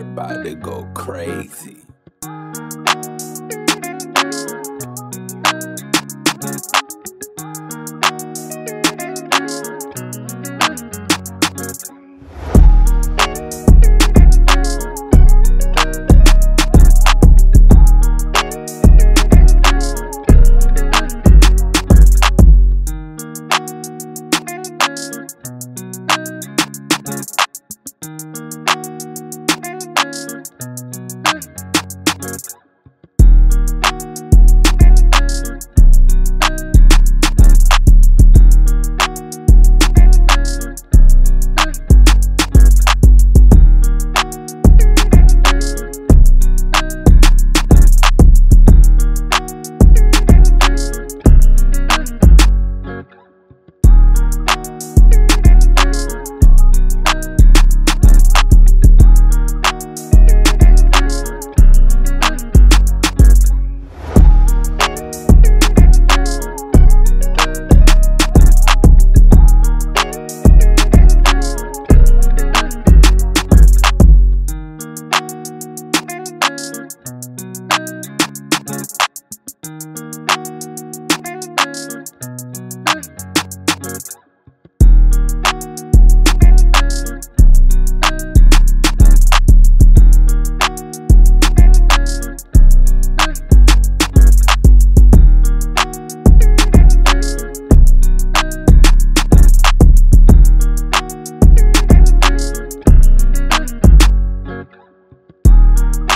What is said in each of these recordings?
We're about to go crazy. Thank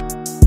Bye.